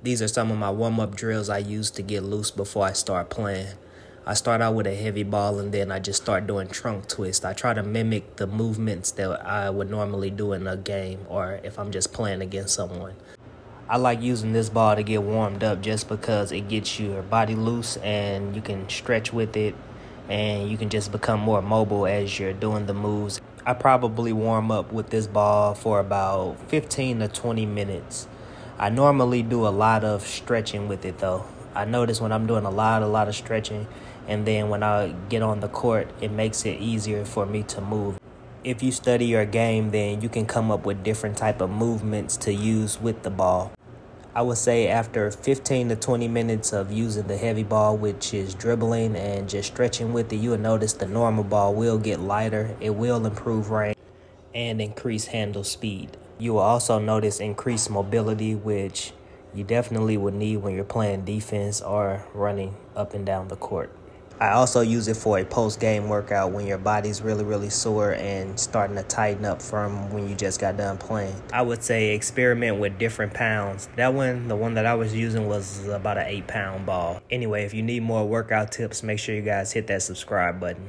These are some of my warm up drills I use to get loose before I start playing. I start out with a heavy ball and then I just start doing trunk twist. I try to mimic the movements that I would normally do in a game or if I'm just playing against someone. I like using this ball to get warmed up just because it gets your body loose and you can stretch with it and you can just become more mobile as you're doing the moves. I probably warm up with this ball for about 15 to 20 minutes. I normally do a lot of stretching with it though. I notice when I'm doing a lot, a lot of stretching, and then when I get on the court, it makes it easier for me to move. If you study your game, then you can come up with different type of movements to use with the ball. I would say after 15 to 20 minutes of using the heavy ball, which is dribbling and just stretching with it, you will notice the normal ball will get lighter. It will improve range and increase handle speed. You will also notice increased mobility, which you definitely would need when you're playing defense or running up and down the court. I also use it for a post game workout when your body's really, really sore and starting to tighten up from when you just got done playing. I would say experiment with different pounds. That one, the one that I was using was about an eight pound ball. Anyway, if you need more workout tips, make sure you guys hit that subscribe button.